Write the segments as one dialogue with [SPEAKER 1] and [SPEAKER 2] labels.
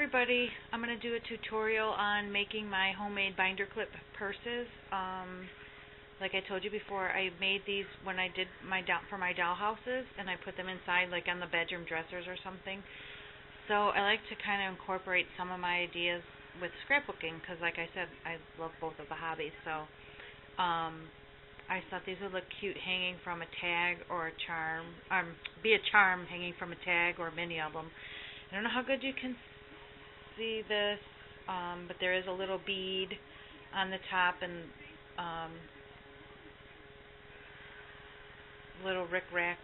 [SPEAKER 1] everybody, I'm going to do a tutorial on making my homemade binder clip purses. Um, like I told you before, I made these when I did my doll for my doll houses, and I put them inside like on the bedroom dressers or something. So I like to kind of incorporate some of my ideas with scrapbooking because, like I said, I love both of the hobbies. So um, I thought these would look cute hanging from a tag or a charm, um, be a charm hanging from a tag or a mini album. I don't know how good you can see this, um, but there is a little bead on the top and um, little rick-rack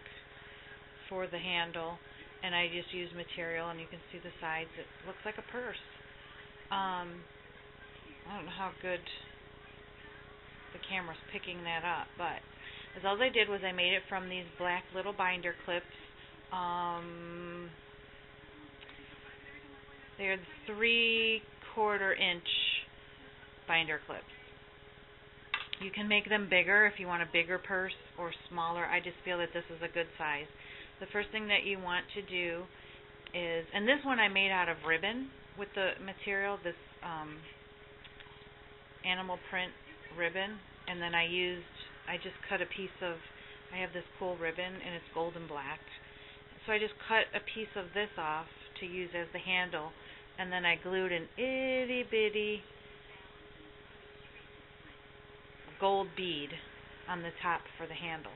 [SPEAKER 1] for the handle. And I just use material, and you can see the sides. It looks like a purse. Um, I don't know how good the camera's picking that up, but as all I did was I made it from these black little binder clips. Um, they're three quarter inch binder clips. You can make them bigger if you want a bigger purse or smaller. I just feel that this is a good size. The first thing that you want to do is, and this one I made out of ribbon with the material, this um, animal print ribbon, and then I used, I just cut a piece of, I have this cool ribbon and it's golden black. So I just cut a piece of this off to use as the handle and then I glued an itty bitty gold bead on the top for the handle.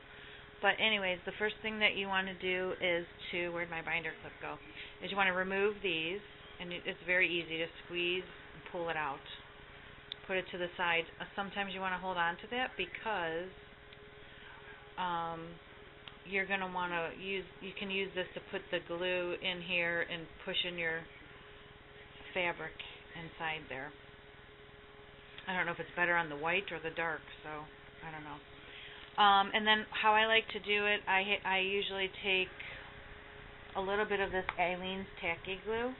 [SPEAKER 1] But anyways, the first thing that you want to do is to, where'd my binder clip go? Is you want to remove these, and it's very easy to squeeze and pull it out. Put it to the side. Uh, sometimes you want to hold on to that because um, you're going to want to use, you can use this to put the glue in here and push in your fabric inside there. I don't know if it's better on the white or the dark, so I don't know. Um, and then how I like to do it, I I usually take a little bit of this Aleene's tacky glue,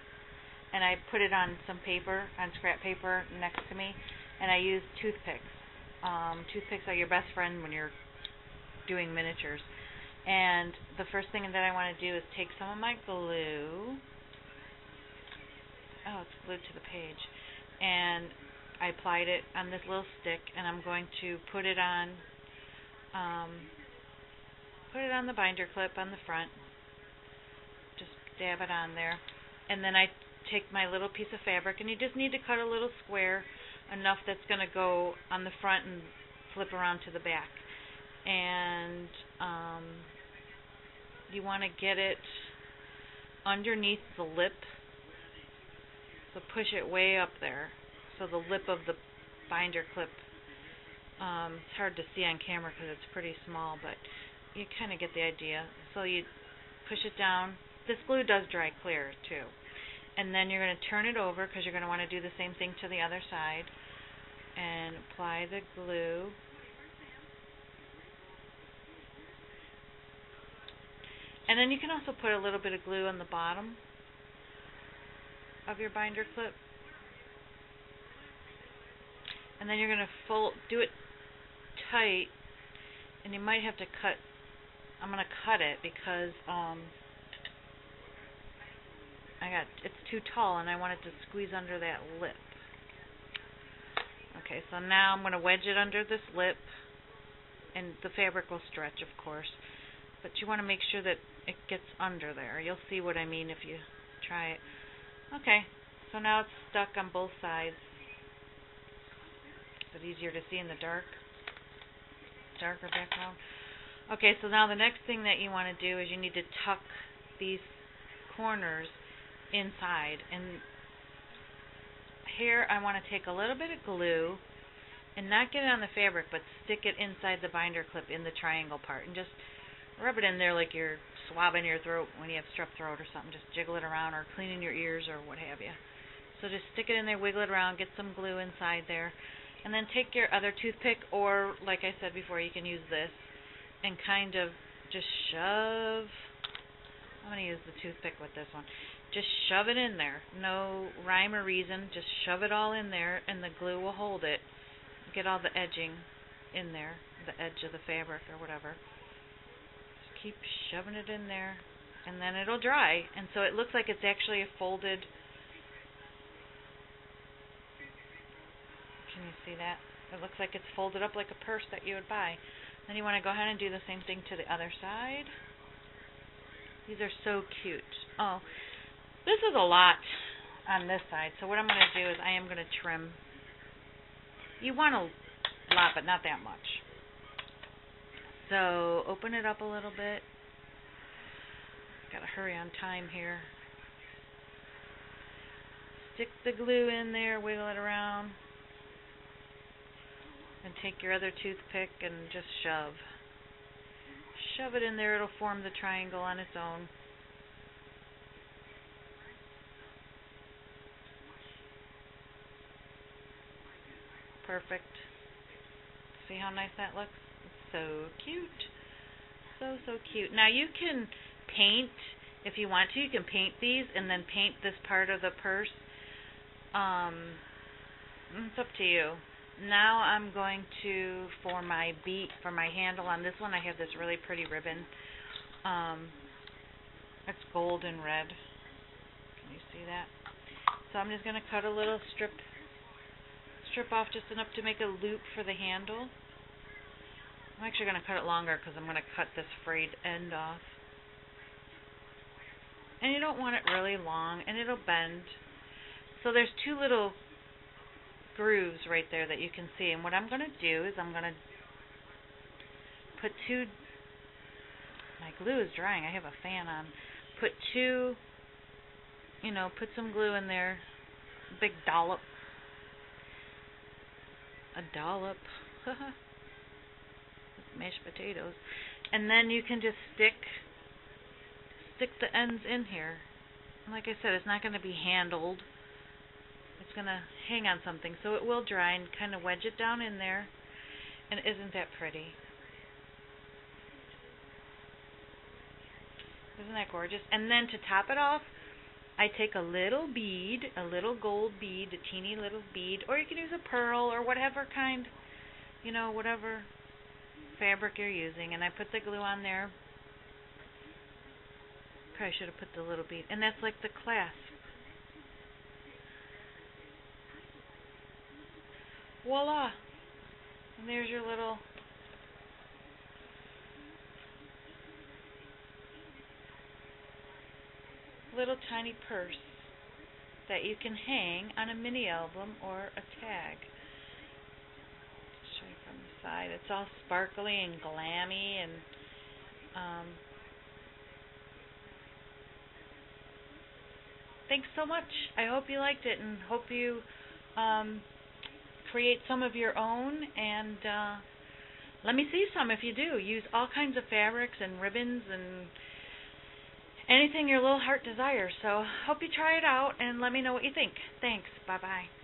[SPEAKER 1] and I put it on some paper, on scrap paper next to me, and I use toothpicks. Um, toothpicks are your best friend when you're doing miniatures. And the first thing that I want to do is take some of my glue oh, it's glued to the page. And I applied it on this little stick, and I'm going to put it on, um, put it on the binder clip on the front. Just dab it on there, and then I take my little piece of fabric, and you just need to cut a little square, enough that's going to go on the front and flip around to the back. And um, you want to get it underneath the lip so push it way up there. So the lip of the binder clip, um, it's hard to see on camera because it's pretty small, but you kind of get the idea. So you push it down. This glue does dry clear too. And then you're going to turn it over because you're going to want to do the same thing to the other side. And apply the glue. And then you can also put a little bit of glue on the bottom of your binder clip. And then you're going to fold, do it tight, and you might have to cut, I'm going to cut it because um, I got, it's too tall and I want it to squeeze under that lip. Okay, so now I'm going to wedge it under this lip, and the fabric will stretch, of course, but you want to make sure that it gets under there. You'll see what I mean if you try it. Okay, so now it's stuck on both sides. Is it easier to see in the dark? Darker background? Okay, so now the next thing that you want to do is you need to tuck these corners inside. And here I want to take a little bit of glue and not get it on the fabric, but stick it inside the binder clip in the triangle part. And just rub it in there like you're swabbing your throat when you have strep throat or something. Just jiggle it around or cleaning your ears or what have you. So just stick it in there, wiggle it around, get some glue inside there. And then take your other toothpick or, like I said before, you can use this and kind of just shove. I'm going to use the toothpick with this one. Just shove it in there. No rhyme or reason. Just shove it all in there and the glue will hold it. Get all the edging in there, the edge of the fabric or whatever keep shoving it in there and then it'll dry. And so it looks like it's actually a folded can you see that? It looks like it's folded up like a purse that you would buy. Then you want to go ahead and do the same thing to the other side. These are so cute. Oh this is a lot on this side. So what I'm going to do is I am going to trim. You want a lot but not that much. So open it up a little bit. Got to hurry on time here. Stick the glue in there, wiggle it around. And take your other toothpick and just shove. Shove it in there, it'll form the triangle on its own. Perfect. See how nice that looks? So cute. So, so cute. Now you can paint if you want to. You can paint these and then paint this part of the purse. Um, it's up to you. Now I'm going to, for my beat, for my handle on this one, I have this really pretty ribbon. Um, it's gold and red. Can you see that? So I'm just going to cut a little strip strip off just enough to make a loop for the handle. I'm actually going to cut it longer because I'm going to cut this frayed end off. And you don't want it really long, and it'll bend. So there's two little grooves right there that you can see. And what I'm going to do is I'm going to put two, my glue is drying, I have a fan on, put two, you know, put some glue in there, big dollop, a dollop, mashed potatoes, and then you can just stick, stick the ends in here. Like I said, it's not going to be handled it's going to hang on something. So it will dry and kind of wedge it down in there. And isn't that pretty? Isn't that gorgeous? And then to top it off, I take a little bead, a little gold bead, a teeny little bead, or you can use a pearl or whatever kind, you know, whatever fabric you're using. And I put the glue on there. Probably should have put the little bead. And that's like the clasp. Voila! And there's your little little tiny purse that you can hang on a mini album or a tag. Show you from the side. It's all sparkly and glammy and um, thanks so much. I hope you liked it and hope you um, create some of your own and uh, let me see some if you do. Use all kinds of fabrics and ribbons and anything your little heart desires. So hope you try it out and let me know what you think. Thanks. Bye bye.